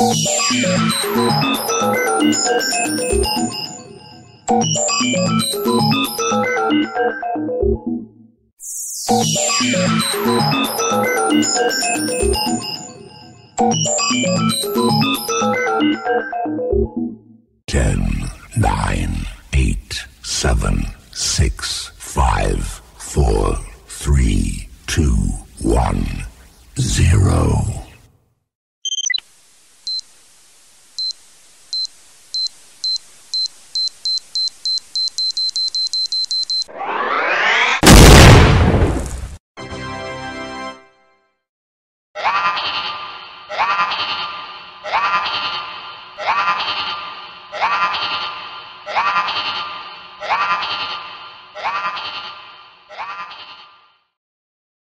Ten, nine, eight, seven, six, five, four, three, two, one, zero. Rock!